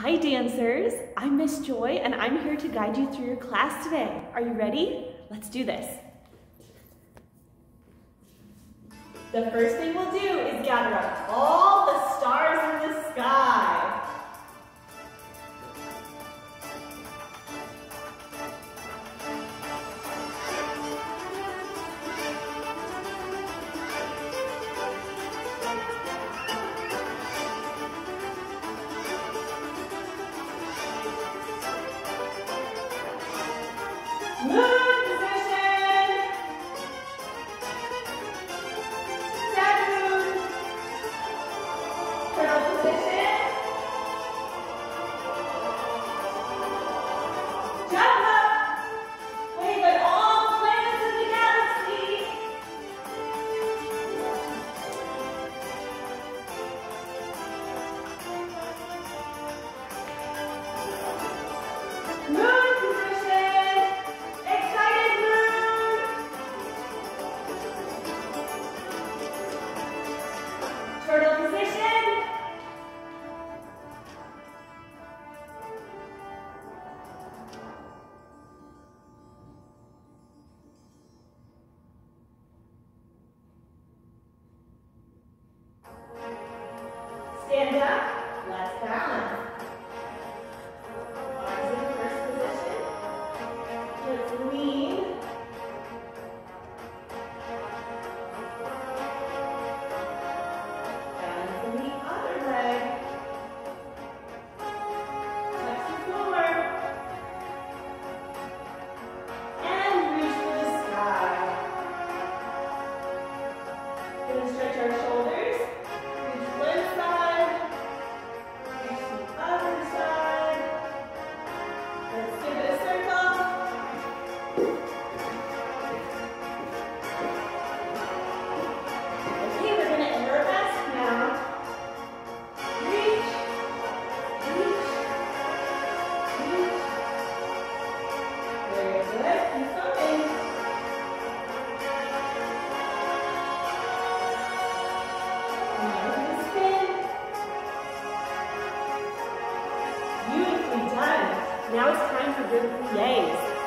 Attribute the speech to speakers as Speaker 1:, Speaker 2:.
Speaker 1: Hi dancers, I'm Miss Joy and I'm here to guide you through your class today. Are you ready? Let's do this. The first thing we'll do is gather up all the stars in the sky. Woo! For the sky. Gonna stretch our shoulders. Now it's time for your pliés.